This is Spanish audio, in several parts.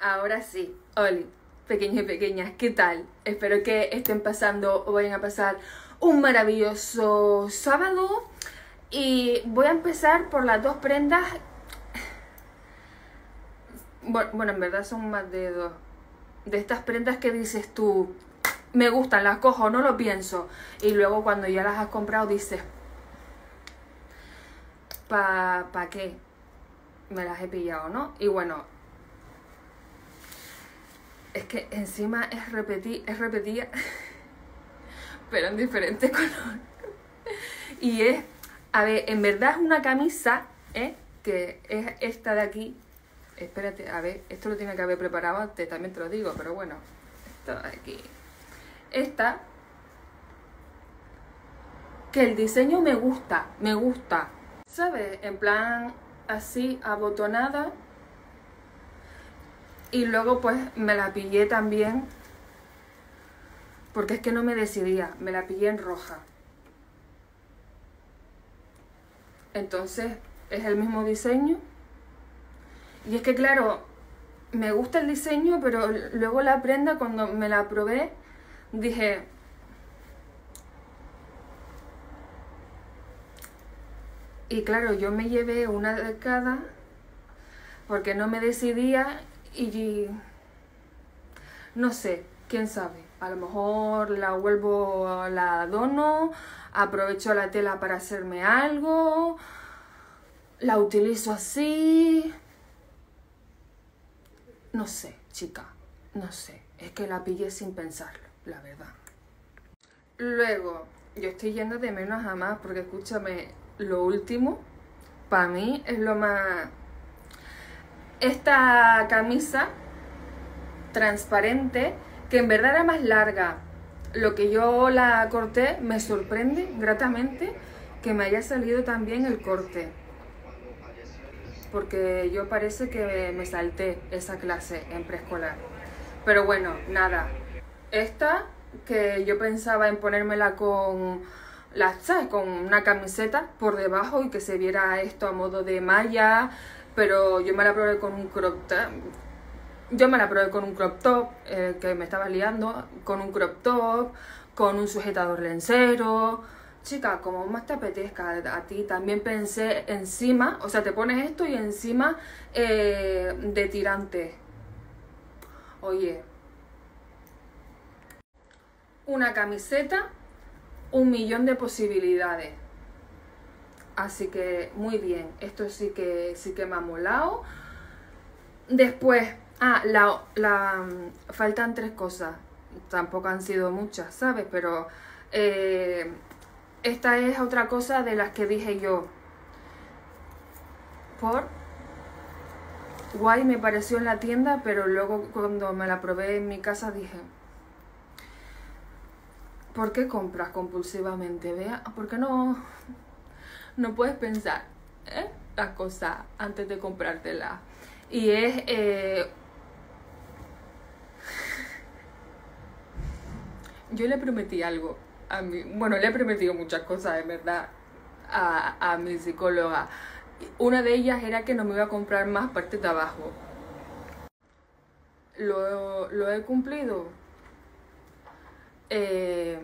Ahora sí, Oli, pequeños y pequeñas, ¿qué tal? Espero que estén pasando o vayan a pasar un maravilloso sábado. Y voy a empezar por las dos prendas. Bueno, en verdad son más de dos. De estas prendas que dices tú, me gustan, las cojo, no lo pienso. Y luego cuando ya las has comprado dices, ¿pa, pa qué? Me las he pillado, ¿no? Y bueno, es que encima es repetir, es repetida, pero en diferente color. Y es, a ver, en verdad es una camisa, ¿eh? Que es esta de aquí. Espérate, a ver, esto lo tiene que haber preparado antes, también te lo digo, pero bueno, esto de aquí. Esta, que el diseño me gusta, me gusta, ¿sabes? En plan así, abotonada, y luego pues me la pillé también, porque es que no me decidía, me la pillé en roja. Entonces es el mismo diseño. Y es que claro, me gusta el diseño, pero luego la prenda cuando me la probé, dije, y claro, yo me llevé una de cada porque no me decidía y no sé, quién sabe. A lo mejor la vuelvo, la dono, aprovecho la tela para hacerme algo, la utilizo así. No sé, chica, no sé. Es que la pillé sin pensarlo, la verdad. Luego, yo estoy yendo de menos a más porque escúchame, lo último, para mí es lo más esta camisa transparente que en verdad era más larga. Lo que yo la corté me sorprende gratamente que me haya salido también el corte. Porque yo parece que me salté esa clase en preescolar. Pero bueno, nada. Esta que yo pensaba en ponérmela con la, con una camiseta por debajo y que se viera esto a modo de malla pero yo me la probé con un crop top. Yo me la probé con un crop top, eh, que me estaba liando, con un crop top, con un sujetador lencero. Chica, como más te apetezca a ti, también pensé encima, o sea, te pones esto y encima eh, de tirante. Oye, una camiseta, un millón de posibilidades. Así que muy bien, esto sí que, sí que me ha molado. Después, ah, la, la, faltan tres cosas. Tampoco han sido muchas, ¿sabes? Pero eh, esta es otra cosa de las que dije yo. Por guay me pareció en la tienda, pero luego cuando me la probé en mi casa dije, ¿por qué compras compulsivamente? Vea, ¿por qué no no puedes pensar ¿eh? las cosas antes de comprártela. Y es... Eh, yo le prometí algo a mí, bueno, le he prometido muchas cosas, en verdad, a, a mi psicóloga. Una de ellas era que no me iba a comprar más parte de abajo. Lo, lo he cumplido. Eh,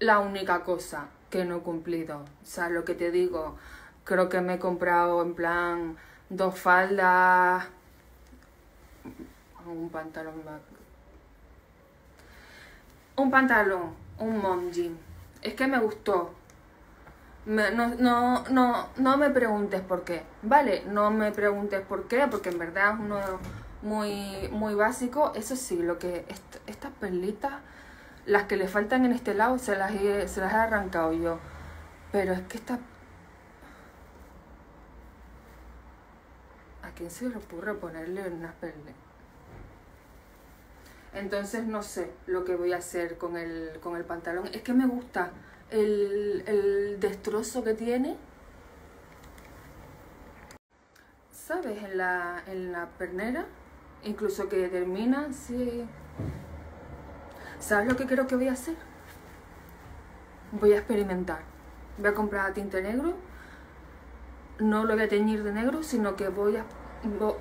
la única cosa que no he cumplido. O sea, lo que te digo, creo que me he comprado en plan dos faldas, un pantalón, un pantalón, un mom jean. Es que me gustó. no, no, no, no me preguntes por qué, ¿vale? No me preguntes por qué, porque en verdad es uno muy, muy básico. Eso sí, lo que estas perlitas las que le faltan en este lado se las he, se las arrancado yo. Pero es que esta... ¿A quién se le ocurre ponerle unas perlas? Entonces no sé lo que voy a hacer con el, con el pantalón. Es que me gusta el, el destrozo que tiene. ¿Sabes? En la, en la pernera. Incluso que termina así ¿Sabes lo que creo que voy a hacer? Voy a experimentar. Voy a comprar tinte negro. No lo voy a teñir de negro, sino que voy a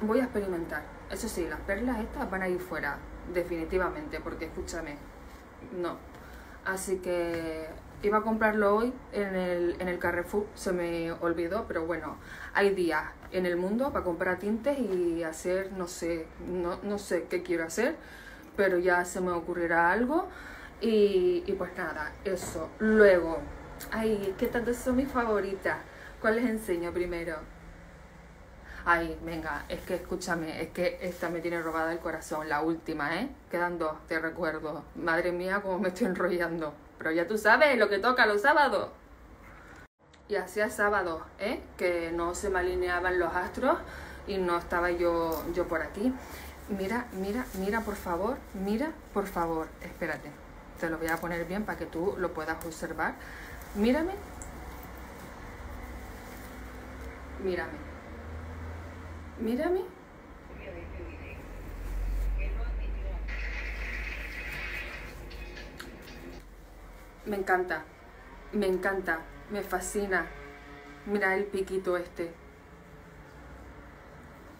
voy a experimentar. Eso sí, las perlas estas van a ir fuera, definitivamente, porque escúchame, no. Así que iba a comprarlo hoy en el, en el Carrefour, se me olvidó, pero bueno, hay días en el mundo para comprar tintes y hacer, no sé, no, no sé qué quiero hacer, pero ya se me ocurrirá algo. Y, y pues nada, eso. Luego, ay, ¿qué tanto son mis favoritas? ¿Cuál les enseño primero? Ay, venga, es que escúchame, es que esta me tiene robada el corazón, la última, ¿eh? Quedan dos, te recuerdo. Madre mía, cómo me estoy enrollando. Pero ya tú sabes lo que toca los sábados. Y hacía sábado, ¿eh? Que no se me alineaban los astros y no estaba yo, yo por aquí. Mira, mira, mira, por favor, mira, por favor, espérate. Te lo voy a poner bien para que tú lo puedas observar. Mírame. Mírame. Mírame. Me encanta, me encanta, me fascina. Mira el piquito este.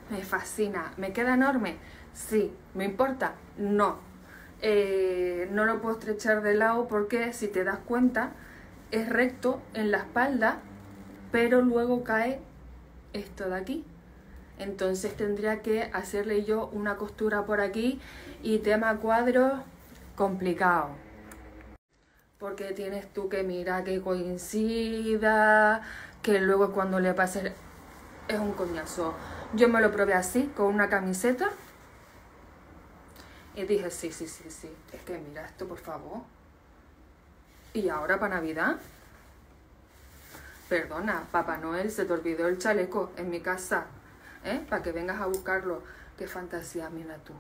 Me fascina. ¿Me queda enorme? Sí. ¿Me importa? No. Eh, no lo puedo estrechar de lado porque si te das cuenta es recto en la espalda, pero luego cae esto de aquí entonces tendría que hacerle yo una costura por aquí y tema cuadro complicado. Porque tienes tú que mirar que coincida, que luego cuando le pase es un coñazo. Yo me lo probé así, con una camiseta. Y dije, sí, sí, sí, sí. Es que mira esto, por favor. Y ahora para Navidad. Perdona, Papá Noel, se te olvidó el chaleco en mi casa. ¿eh? para que vengas a buscarlo. Qué fantasía, mira tú.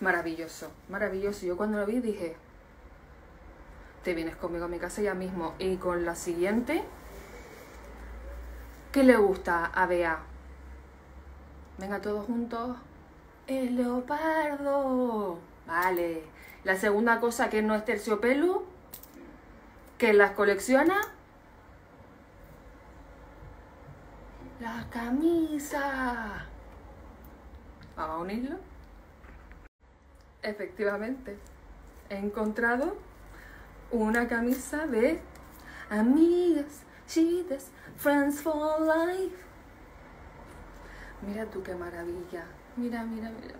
Maravilloso, maravilloso. Yo cuando lo vi dije, te vienes conmigo a mi casa ya mismo. Y con la siguiente, ¿qué le gusta a Bea? Venga todos juntos. El leopardo. Vale. La segunda cosa que no es terciopelo, que las colecciona, La camisa. Vamos a unirlo. Efectivamente, he encontrado una camisa de amigas, chidas, friends for life. Mira tú qué maravilla. Mira, mira, mira.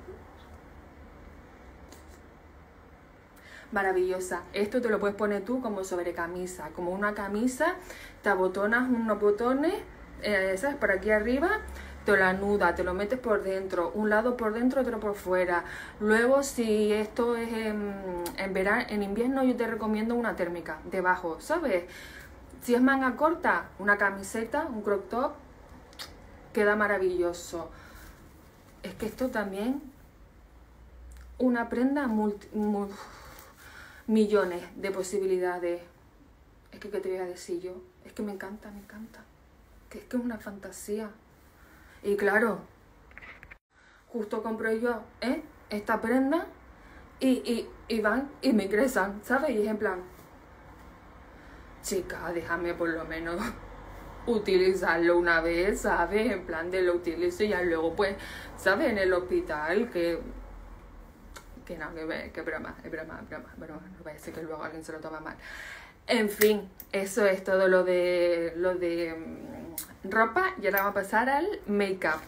Maravillosa. Esto te lo puedes poner tú como sobre camisa, como una camisa. Te abotonas unos botones eh, ¿sabes? Por aquí arriba, te lo anuda, te lo metes por dentro, un lado por dentro, otro por fuera. Luego, si esto es en, verano, en invierno, yo te recomiendo una térmica debajo, ¿sabes? Si es manga corta, una camiseta, un crop top, queda maravilloso. Es que esto también, una prenda multi, millones de posibilidades. Es que, ¿qué te voy a decir yo? Es que me encanta, me encanta es que es una fantasía. Y claro, justo compro yo ¿eh? esta prenda y, y, van y me ingresan, ¿sabes? Y es en plan, chica, déjame por lo menos utilizarlo una vez, ¿sabes? En plan de lo utilizo y ya luego pues, ¿sabes? En el hospital que... Que no, que, que broma, es broma, es broma, broma, no ser que luego alguien se lo toma mal. En fin, eso es todo lo de, lo de mm, ropa y ahora vamos a pasar al make-up.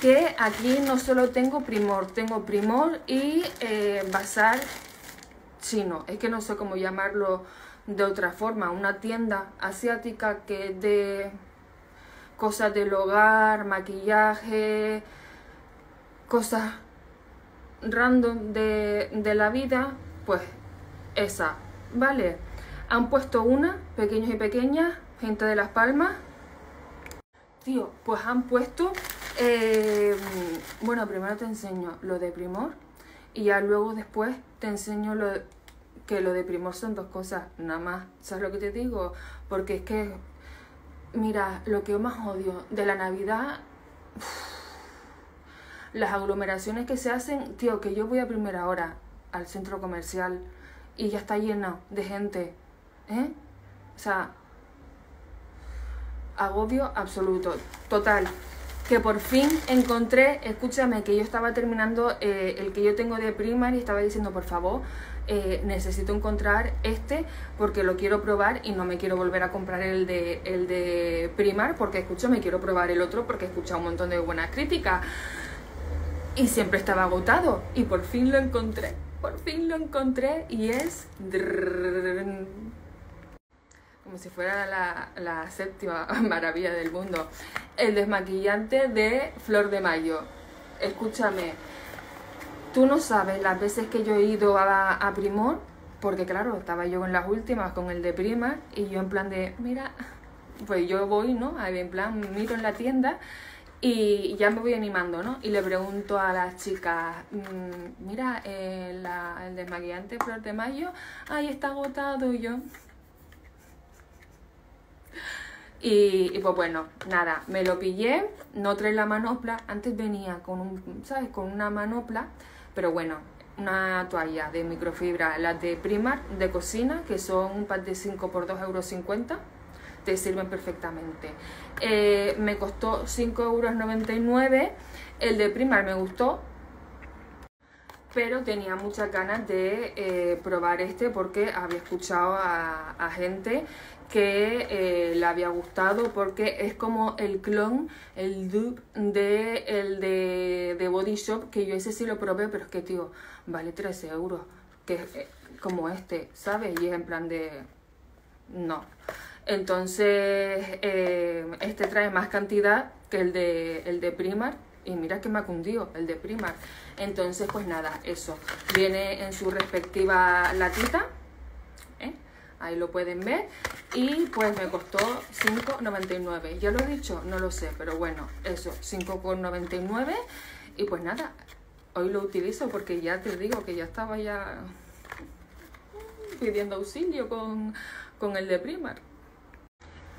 Que aquí no solo tengo Primor, tengo Primor y eh, Bazar chino. Es que no sé cómo llamarlo de otra forma. Una tienda asiática que de cosas del hogar, maquillaje, cosas random de, de la vida. Pues esa, ¿vale? Han puesto una, pequeños y pequeñas, gente de Las Palmas. Tío, pues han puesto... Eh, bueno, primero te enseño lo de Primor y ya luego después te enseño lo que lo de Primor son dos cosas, nada más. ¿Sabes lo que te digo? Porque es que, mira, lo que yo más odio de la Navidad... las aglomeraciones que se hacen, tío, que yo voy a primera hora al centro comercial y ya está lleno de gente ¿Eh? O sea, agobio absoluto. Total, que por fin encontré, escúchame, que yo estaba terminando eh, el que yo tengo de Primar y estaba diciendo, por favor, eh, necesito encontrar este porque lo quiero probar y no me quiero volver a comprar el de, el de Primar porque escúchame, quiero probar el otro porque he escuchado un montón de buenas críticas y siempre estaba agotado y por fin lo encontré, por fin lo encontré y es como si fuera la, la séptima maravilla del mundo. El desmaquillante de Flor de Mayo. Escúchame, tú no sabes las veces que yo he ido a, Primor, porque claro, estaba yo en las últimas con el de Prima y yo en plan de, mira, pues yo voy, ¿no? En plan, miro en la tienda y ya me voy animando, ¿no? Y le pregunto a las chicas, mm, mira, eh, la, el desmaquillante Flor de Mayo, ay, está agotado y yo, y, pues bueno, nada, me lo pillé, no trae la manopla, antes venía con un, ¿sabes? Con una manopla, pero bueno, una toalla de microfibra, las de Primark de cocina, que son un pack de 5 por 2,50 euros, te sirven perfectamente. Eh, me costó 5,99 euros, el de Primark me gustó, pero tenía muchas ganas de eh, probar este porque había escuchado a, gente que eh, le había gustado porque es como el clon, el dupe de el de, Body Shop, que yo ese sí lo probé, pero es que, tío, vale 13 euros, que es eh, como este, ¿sabes? Y es en plan de... no. Entonces, este trae más cantidad que el de, el de Primark, y mira que me ha cundido el de Primark. Entonces, pues nada, eso. Viene en su respectiva latita, ahí lo pueden ver. Y pues me costó 5,99 ya lo he dicho, no lo sé, pero bueno, eso, 5,99 y pues nada, hoy lo utilizo porque ya te digo que ya estaba ya pidiendo auxilio con, con el de Primark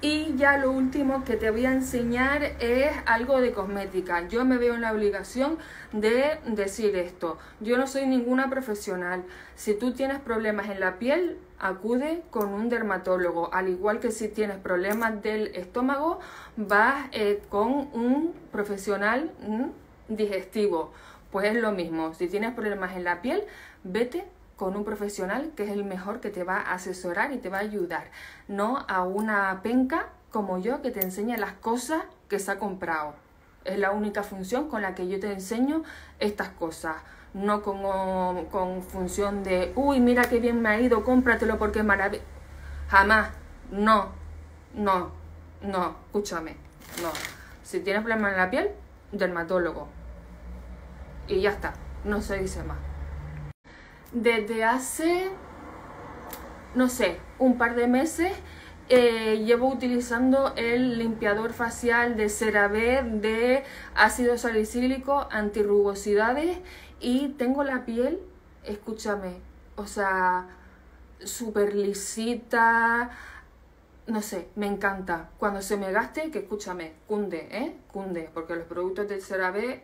y ya lo último que te voy a enseñar es algo de cosmética. Yo me veo en la obligación de decir esto. Yo no soy ninguna profesional. Si tú tienes problemas en la piel, acude con un dermatólogo. Al igual que si tienes problemas del estómago, vas eh, con un profesional mm, digestivo. Pues es lo mismo. Si tienes problemas en la piel, vete con un profesional que es el mejor que te va a asesorar y te va a ayudar, no a una penca como yo que te enseña las cosas que se ha comprado. Es la única función con la que yo te enseño estas cosas, no con, con función de, uy, mira qué bien me ha ido, cómpratelo porque es maravilloso. Jamás, no, no, no, escúchame, no. Si tienes problemas en la piel, dermatólogo. Y ya está, no se dice más desde hace, no sé, un par de meses eh, llevo utilizando el limpiador facial de CeraVe de ácido salicílico, antirrugosidades y tengo la piel, escúchame, o sea, súper lisita, no sé, me encanta. Cuando se me gaste, que escúchame, cunde, ¿eh? Cunde, porque los productos de CeraVe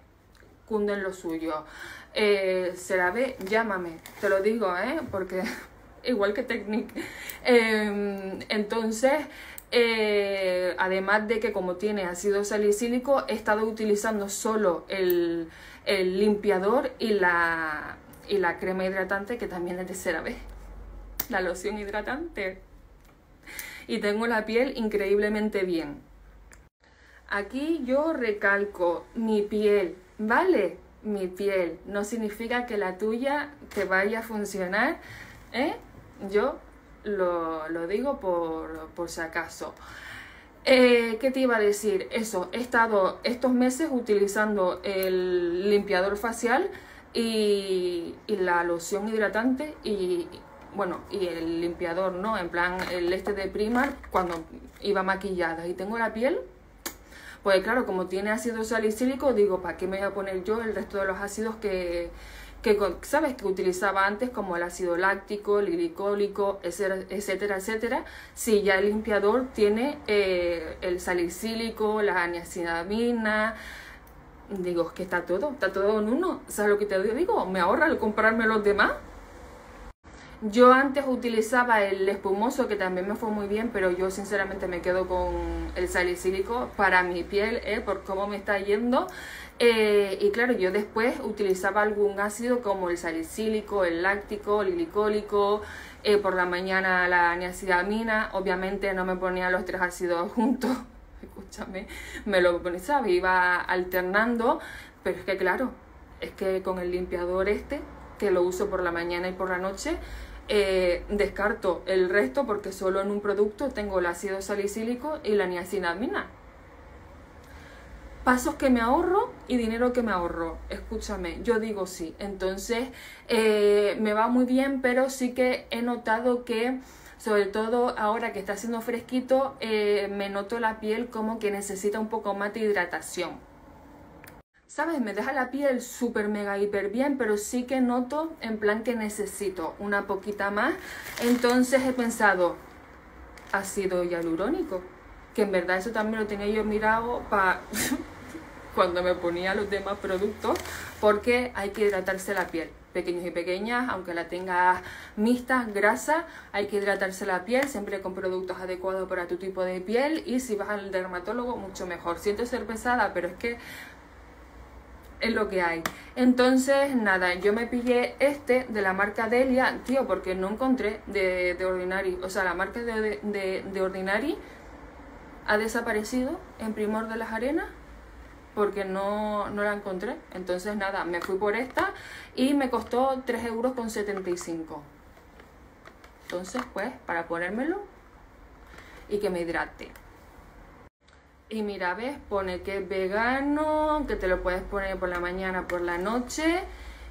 cunden lo suyo. Eh, CeraVe, llámame, te lo digo, ¿eh? Porque igual que Technic. Em, entonces, eh, además de que como tiene ácido salicílico, he estado utilizando solo el, el limpiador y la, y la crema hidratante que también es de CeraVe. La loción hidratante. Y tengo la piel increíblemente bien. Aquí yo recalco mi piel vale mi piel, no significa que la tuya te vaya a funcionar, ¿eh? Yo lo, digo por, por, si acaso. Eh, ¿Qué te iba a decir? Eso, he estado estos meses utilizando el limpiador facial y, la loción hidratante y, bueno, y el limpiador, ¿no? En plan, el este de Primar cuando iba maquillada y tengo la piel pues claro, como tiene ácido salicílico, digo, ¿para qué me voy a poner yo el resto de los ácidos que, que sabes que utilizaba antes como el ácido láctico, el glicólico, etcétera, etcétera, si ya el limpiador tiene eh, el salicílico, la niacinamina, digo, que está todo, está todo en uno, ¿sabes lo que te digo? Me ahorra el comprarme los demás. Yo antes utilizaba el espumoso, que también me fue muy bien, pero yo sinceramente me quedo con el salicílico para mi piel, ¿eh? por cómo me está yendo. Eh, y claro, yo después utilizaba algún ácido como el salicílico, el láctico, el glicólico, eh, por la mañana la niacidamina. Obviamente no me ponía los tres ácidos juntos, escúchame, me lo ponía. Iba alternando, pero es que claro, es que con el limpiador este, que lo uso por la mañana y por la noche, eh, descarto el resto porque solo en un producto tengo el ácido salicílico y la niacinamina. Pasos que me ahorro y dinero que me ahorro. Escúchame, yo digo sí. Entonces eh, me va muy bien, pero sí que he notado que, sobre todo ahora que está haciendo fresquito, eh, me noto la piel como que necesita un poco más de hidratación. ¿Sabes? Me deja la piel súper mega hiper bien, pero sí que noto en plan que necesito una poquita más. Entonces he pensado, ácido hialurónico, que en verdad eso también lo tenía yo mirado para cuando me ponía los demás productos, porque hay que hidratarse la piel. Pequeños y pequeñas, aunque la tengas mixta, grasa, hay que hidratarse la piel, siempre con productos adecuados para tu tipo de piel y si vas al dermatólogo, mucho mejor. Siento ser pesada, pero es que es lo que hay. Entonces, nada, yo me pillé este de la marca Delia, tío, porque no encontré de, de Ordinary. O sea, la marca de, de, de Ordinary ha desaparecido en Primor de las Arenas porque no, no, la encontré. Entonces, nada, me fui por esta y me costó 3 euros con 75. Entonces, pues, para ponérmelo y que me hidrate. Y mira, ves, pone que es vegano, que te lo puedes poner por la mañana, por la noche.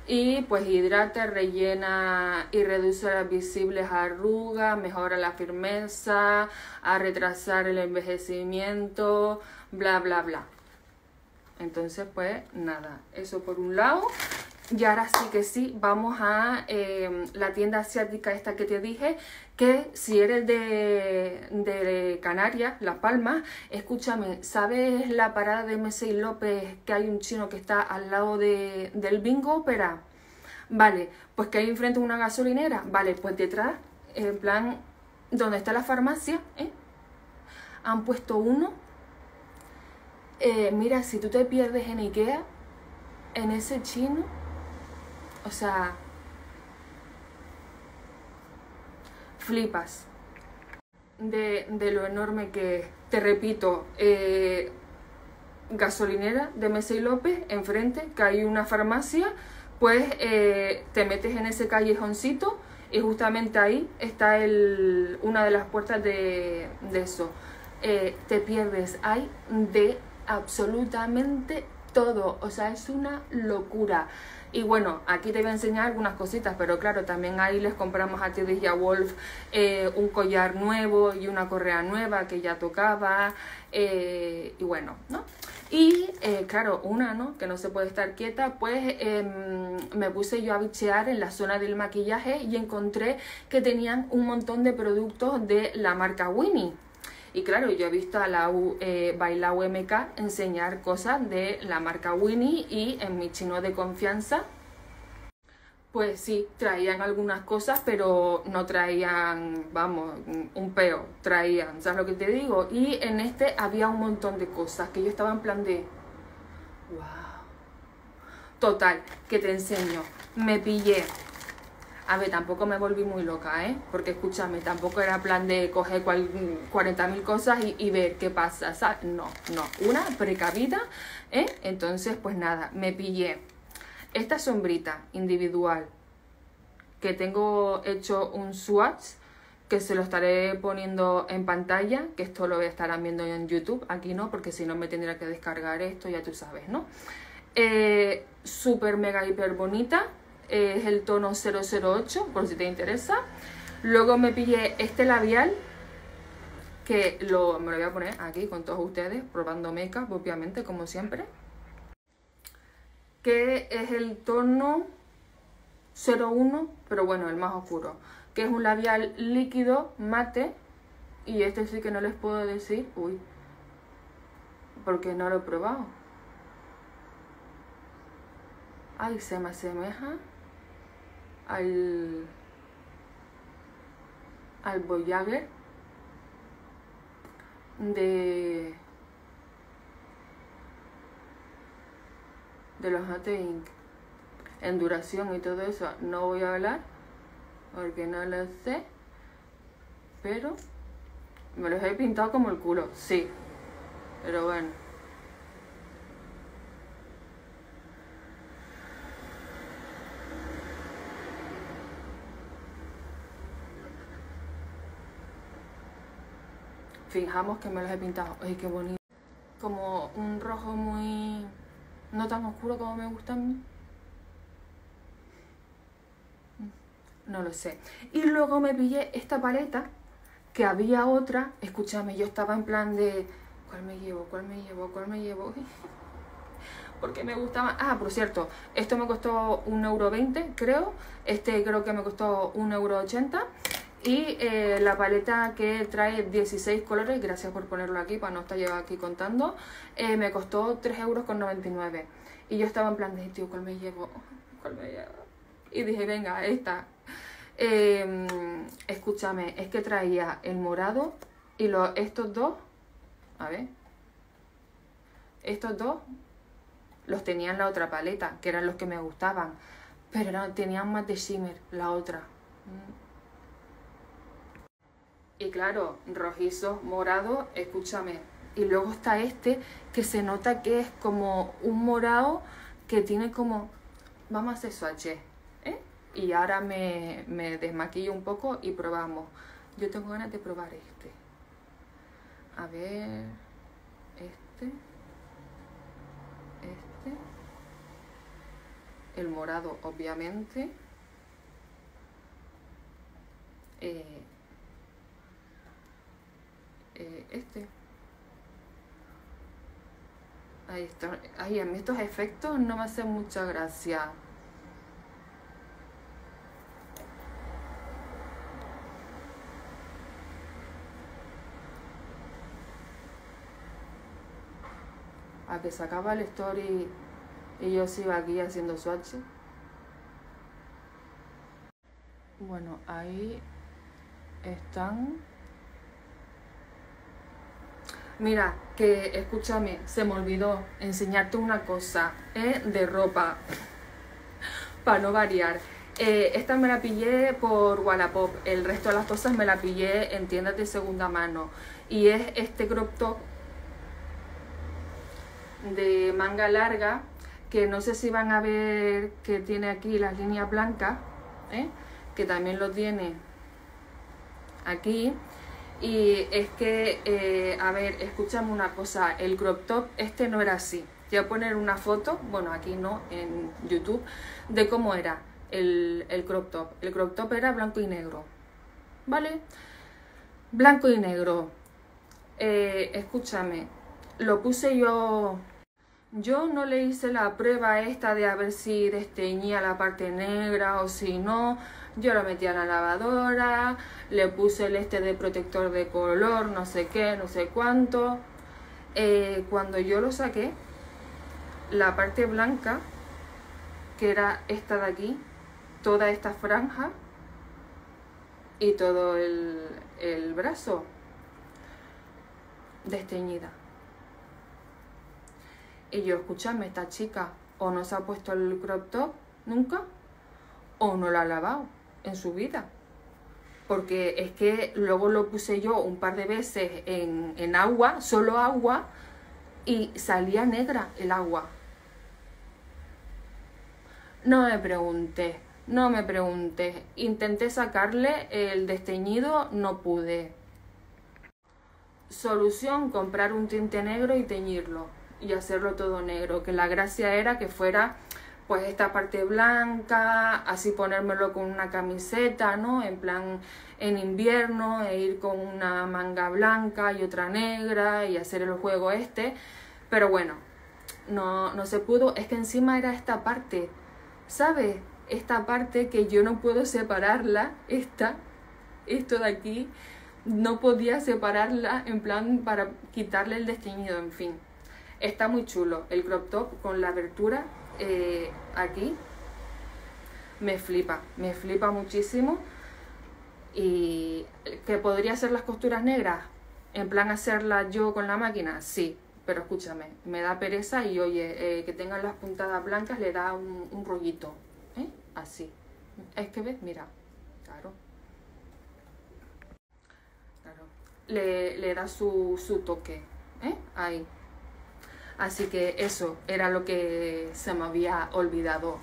Y pues hidrata, rellena y reduce las visibles arrugas, mejora la firmeza, a retrasar el envejecimiento, bla, bla, bla. Entonces, pues nada, eso por un lado. Y ahora sí que sí, vamos a eh, la tienda asiática esta que te dije, que si eres de, de Canarias, Las Palmas, escúchame, ¿sabes la parada de Messi López que hay un chino que está al lado de, del Bingo Opera? Vale, pues que hay enfrente una gasolinera, vale, pues detrás, en plan, donde está la farmacia, ¿eh? han puesto uno. Eh, mira, si tú te pierdes en Ikea, en ese chino, o sea, flipas de, lo enorme que Te repito, eh, gasolinera de Messi y López, enfrente, que hay una farmacia, pues eh, te metes en ese callejoncito y justamente ahí está el, una de las puertas de, eso. Eh, te pierdes, hay de absolutamente todo, o sea, es una locura. Y bueno, aquí te voy a enseñar algunas cositas, pero claro, también ahí les compramos a Teddy y a Wolf eh, un collar nuevo y una correa nueva que ya tocaba, eh, y bueno, ¿no? Y eh, claro, una, ¿no? Que no se puede estar quieta, pues em, me puse yo a bichear en la zona del maquillaje y encontré que tenían un montón de productos de la marca Winnie. Y claro, yo he visto a la eh, Baila UMK enseñar cosas de la marca Winnie y en mi chino de confianza, pues sí, traían algunas cosas, pero no traían, vamos, un peo, traían, ¿sabes lo que te digo? Y en este había un montón de cosas que yo estaba en plan de, wow. Total, que te enseño. Me pillé a ver, tampoco me volví muy loca, ¿eh? Porque escúchame, tampoco era plan de coger 40.000 cosas y, ver qué pasa. No, no, una precavida, ¿eh? Entonces, pues nada, me pillé esta sombrita individual que tengo hecho un swatch que se lo estaré poniendo en pantalla, que esto lo estarán viendo en YouTube, aquí no, porque si no me tendría que descargar esto, ya tú sabes, ¿no? Eh, Súper mega hiper bonita, es el tono 008, por si te interesa. Luego me pillé este labial, que lo, me lo voy a poner aquí con todos ustedes, probando make-up, obviamente, como siempre. Que es el tono 01, pero bueno, el más oscuro. Que es un labial líquido, mate. Y este sí que no les puedo decir, uy, porque no lo he probado. Ay, se me asemeja al, al Voyager de de los Ate Inc. En duración y todo eso no voy a hablar porque no lo sé, pero me los he pintado como el culo, sí, pero bueno. Fijamos que me los he pintado. Ay, qué bonito. Como un rojo muy... No tan oscuro como me gusta a mí. No lo sé. Y luego me pillé esta paleta, que había otra. Escúchame, yo estaba en plan de... ¿Cuál me llevo? ¿Cuál me llevo? ¿Cuál me llevo? Porque me gustaba... Ah, por cierto, esto me costó 1,20€, creo. Este creo que me costó 1,80€. Y eh, la paleta que trae 16 colores, gracias por ponerlo aquí para no estar yo aquí contando, eh, me costó 3,99 euros. Y yo estaba en plan de, tío, ¿cuál me llevo? ¿Cuál me llevo? Y dije, venga, esta. Em, escúchame, es que traía el morado y los, estos dos, a ver, estos dos los tenía en la otra paleta, que eran los que me gustaban, pero no, tenían más de shimmer, la otra. Y claro, rojizo, morado, escúchame. Y luego está este que se nota que es como un morado que tiene como... Vamos a hacer swatch, ¿eh? Y ahora me, me desmaquillo un poco y probamos. Yo tengo ganas de probar este. A ver... Este. Este. El morado, obviamente. Eh, eh, este. Ahí está. Ay, a mí estos efectos no me hacen mucha gracia. A que sacaba el story y yo sigo aquí haciendo swatch. Bueno, ahí están Mira, que escúchame, se me olvidó enseñarte una cosa ¿eh? de ropa, para no variar. Eh, esta me la pillé por Wallapop, el resto de las cosas me la pillé en tiendas de segunda mano. Y es este crop top de manga larga, que no sé si van a ver que tiene aquí las líneas blancas, ¿eh? que también lo tiene aquí y es que, eh, a ver, escúchame una cosa, el crop top este no era así. Voy a poner una foto, bueno, aquí no, en YouTube, de cómo era el, el crop top. El crop top era blanco y negro, ¿vale? Blanco y negro. Eh, escúchame, lo puse yo... Yo no le hice la prueba esta de a ver si desteñía la parte negra o si no yo lo metí a la lavadora, le puse el este de protector de color, no sé qué, no sé cuánto. Eh, cuando yo lo saqué, la parte blanca, que era esta de aquí, toda esta franja y todo el, el brazo desteñida. Y yo, escúchame, esta chica o no se ha puesto el crop top nunca o no la ha lavado en su vida. Porque es que luego lo puse yo un par de veces en, agua, solo agua, y salía negra el agua. No me pregunté, no me pregunté. Intenté sacarle el desteñido, no pude. Solución, comprar un tinte negro y teñirlo. Y hacerlo todo negro. Que la gracia era que fuera pues esta parte blanca, así ponérmelo con una camiseta, ¿no? En plan en invierno e ir con una manga blanca y otra negra y hacer el juego este. Pero bueno, no, no se pudo. Es que encima era esta parte, ¿sabes? Esta parte que yo no puedo separarla, esta, esto de aquí, no podía separarla en plan para quitarle el desteñido, en fin. Está muy chulo el crop top con la abertura eh, aquí me flipa, me flipa muchísimo. y que podría hacer las costuras negras, en plan hacerlas yo con la máquina, sí, pero escúchame, me da pereza y oye, eh, que tengan las puntadas blancas le da un, rollito, ¿eh? así. Es que ves, mira, claro. Claro. Le, le da su, su toque, ¿eh? Ahí. Así que eso era lo que se me había olvidado.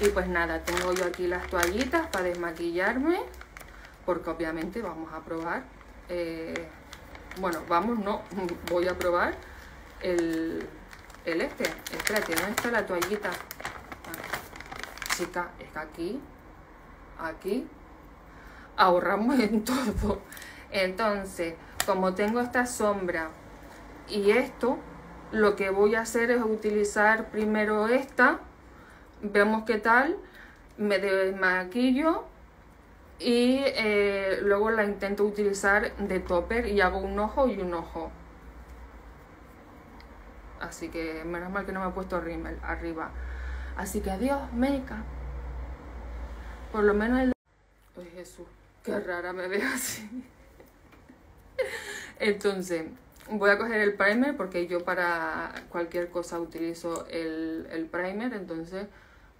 Y pues nada, tengo yo aquí las toallitas para desmaquillarme, porque obviamente vamos a probar, eh, bueno, vamos, no, voy a probar el, el este. Espérate, ¿dónde está la toallita? Ah, chica, es que aquí, aquí, ahorramos en todo. Entonces, como tengo esta sombra y esto, lo que voy a hacer es utilizar primero esta, vemos qué tal, me desmaquillo y eh, luego la intento utilizar de topper y hago un ojo y un ojo. Así que menos mal que no me he puesto rímel arriba. Así que adiós, make Por lo menos el... Ay Jesús, qué rara me veo así. Entonces, voy a coger el primer porque yo para cualquier cosa utilizo el, el primer. Entonces,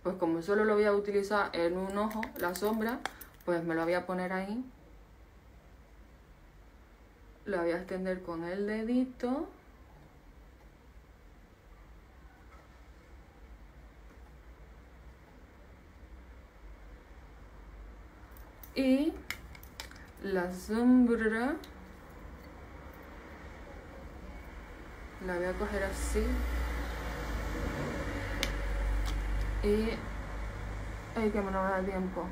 pues como solo lo voy a utilizar en un ojo, la sombra, pues me lo voy a poner ahí. Lo voy a extender con el dedito. Y la sombra la voy a coger así. Y ay que me no me da tiempo.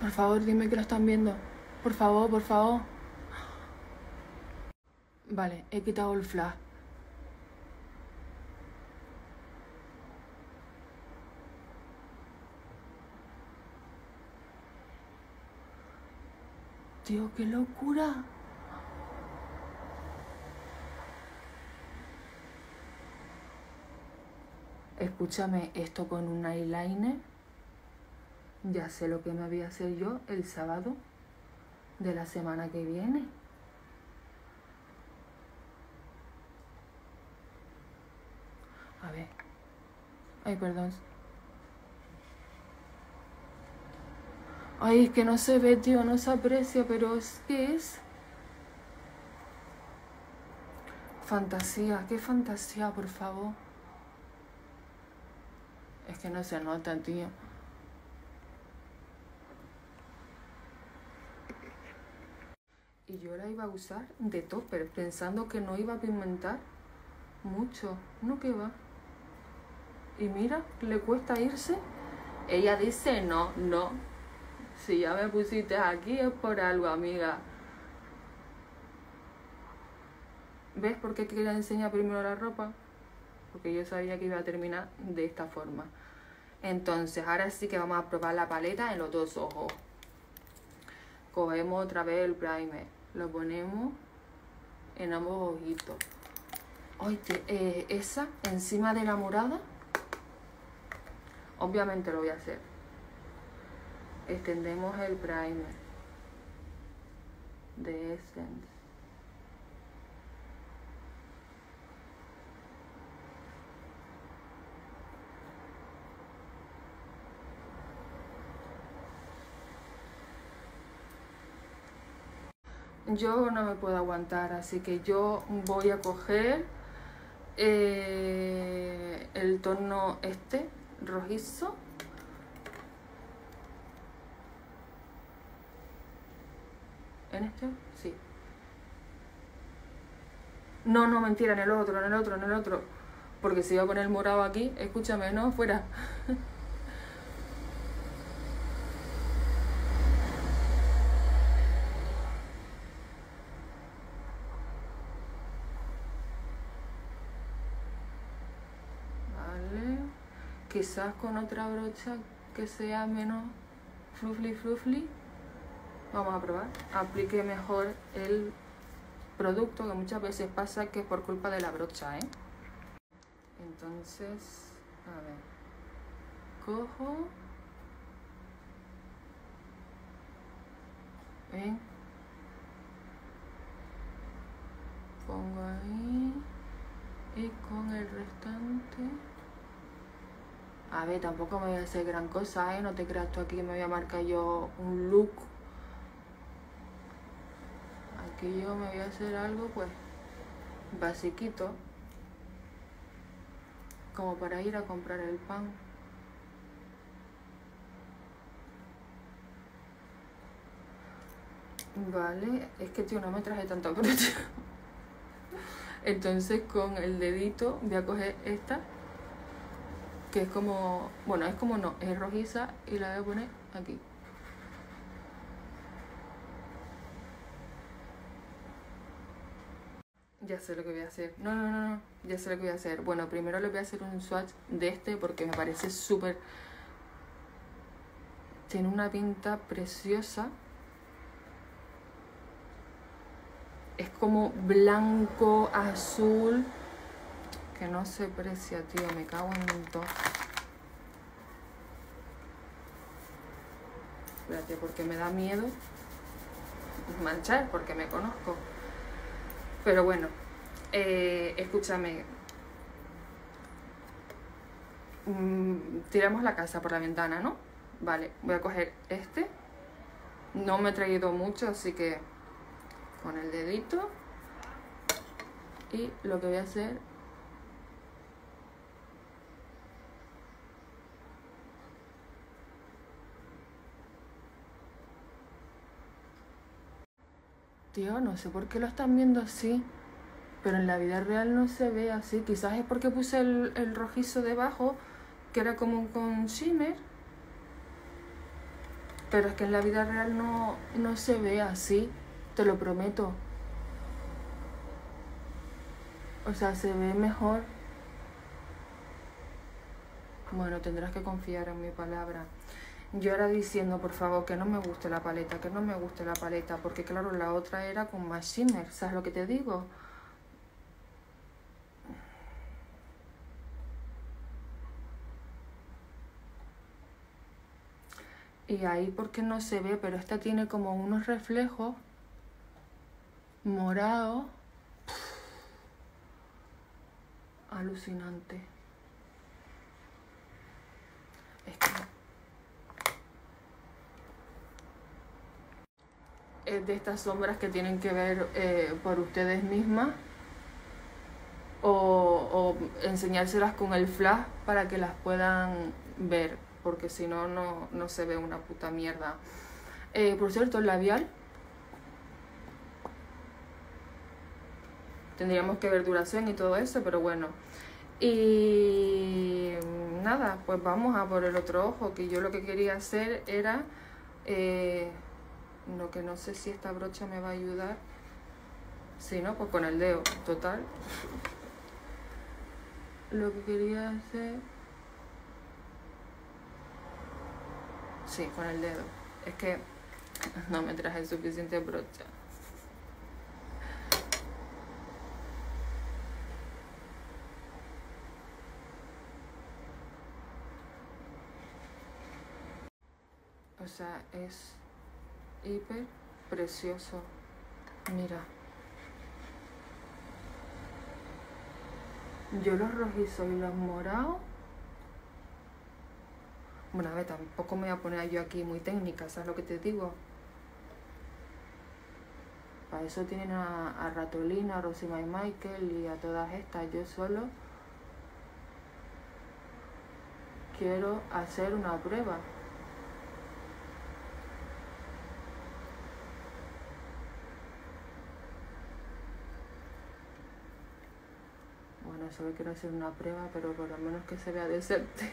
Por favor dime que lo están viendo. Por favor por favor. Vale he quitado el flash Tío, qué locura. Escúchame, esto con un eyeliner. Ya sé lo que me voy a hacer yo el sábado de la semana que viene. A ver. Ay, perdón. Ay, es que no se ve, tío, no se aprecia, pero es que es... Fantasía, qué fantasía, por favor. Es que no se nota, tío. Y yo la iba a usar de topper, pensando que no iba a pigmentar mucho. No que va. Y mira, le cuesta irse. Ella dice no, no, si ya me pusiste aquí es por algo, amiga. ¿Ves por qué quería enseñar primero la ropa? Porque yo sabía que iba a terminar de esta forma. Entonces, ahora sí que vamos a probar la paleta en los dos ojos. Cogemos otra vez el primer. Lo ponemos en ambos ojitos. Oye, eh, esa encima de la morada. Obviamente lo voy a hacer extendemos el primer de Essence. Yo no me puedo aguantar, así que yo voy a coger eh, el tono este rojizo ¿En este? Sí. No, no, mentira, en el otro, en el otro, en el otro. Porque si iba a poner morado aquí, escúchame, no, fuera. vale. Quizás con otra brocha que sea menos flufli flufli vamos a probar, aplique mejor el producto, que muchas veces pasa que es por culpa de la brocha, ¿eh? Entonces, a ver, cojo, ¿ven? Pongo ahí y con el restante... A ver, tampoco me voy a hacer gran cosa, ¿eh? No te creas tú aquí que me voy a marcar yo un look Aquí yo me voy a hacer algo, pues, basiquito. Como para ir a comprar el pan. Vale, es que tío, no me traje tanta brocha. Entonces con el dedito voy a coger esta, que es como, bueno, es como no, es rojiza y la voy a poner aquí. Ya sé lo que voy a hacer. No, no, no, no. Ya sé lo que voy a hacer. Bueno, primero le voy a hacer un swatch de este porque me parece súper... Tiene una pinta preciosa. es como blanco, azul, que no se precia, tío, me cago en todo. Espérate, porque me da miedo manchar, porque me conozco. Pero bueno, eh, escúchame. Mm, tiramos la casa por la ventana, ¿no? Vale, voy a coger este. No me he traído mucho, así que con el dedito y lo que voy a hacer Tío, no sé por qué lo están viendo así, pero en la vida real no se ve así. Quizás es porque puse el, rojizo debajo, que era como con shimmer. Pero es que en la vida real no, no se ve así. Te lo prometo. O sea, se ve mejor. Bueno, tendrás que confiar en mi palabra. Yo era diciendo, por favor, que no me guste la paleta, que no me guste la paleta, porque claro, la otra era con más shimmer, ¿sabes lo que te digo? Y ahí porque no se ve, pero esta tiene como unos reflejos morado. Alucinante. Es es de estas sombras que tienen que ver eh, por ustedes mismas o, enseñárselas con el flash para que las puedan ver porque si no, no se ve una puta mierda. Eh, por cierto, el labial tendríamos que ver duración y todo eso, pero bueno. Y nada, pues vamos a por el otro ojo, que yo lo que quería hacer era, eh, lo que no sé si esta brocha me va a ayudar, si no, pues con el dedo, total. Lo que quería hacer... Sí, con el dedo. Es que no me traje suficiente brocha. O sea, es hiper precioso. Mira. Yo los rojizos y los morados. Bueno, a ver, tampoco me voy a poner yo aquí muy técnica, ¿sabes lo que te digo? Para eso tienen a, a Ratolina, a Rosima y Michael y a todas estas. Yo solo quiero hacer una prueba. Solo quiero hacer una prueba, pero por lo menos que se vea decente.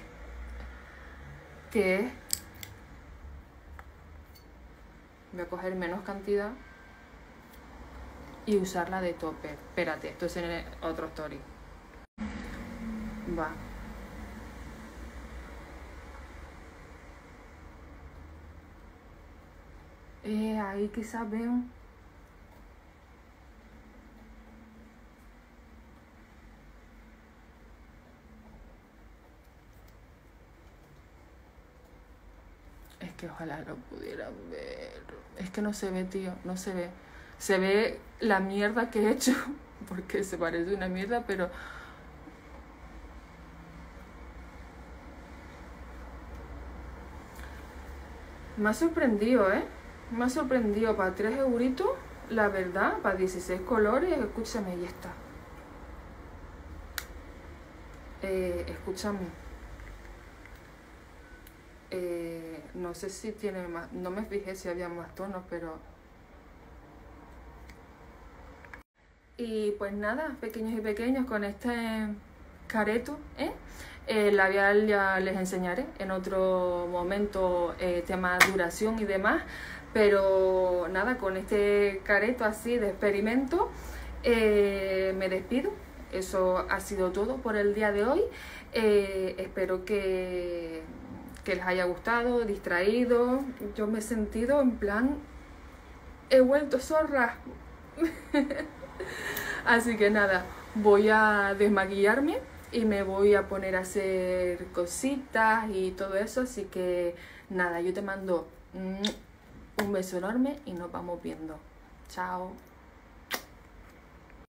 Que voy a coger menos cantidad y usarla de topper. Espérate, esto es en otro story. Va. Eh, ahí quizás veo que ojalá lo pudieran ver. Es que no se ve, tío, no se ve. Se ve la mierda que he hecho, porque se parece una mierda, pero... Me ha sorprendido, ¿eh? Me ha sorprendido para 3 euritos, la verdad, para 16 colores, escúchame, y está. Eh, escúchame. Eh, no sé si tiene más, no me fijé si había más tonos, pero... Y pues nada, pequeños y pequeños, con este careto, ¿eh? El labial ya les enseñaré en otro momento eh, tema duración y demás, pero nada, con este careto así de experimento eh, me despido. Eso ha sido todo por el día de hoy. Eh, espero que, que les haya gustado, distraído. Yo me he sentido en plan, he vuelto zorra. Así que nada, voy a desmaquillarme y me voy a poner a hacer cositas y todo eso. Así que nada, yo te mando un beso enorme y nos vamos viendo. Chao.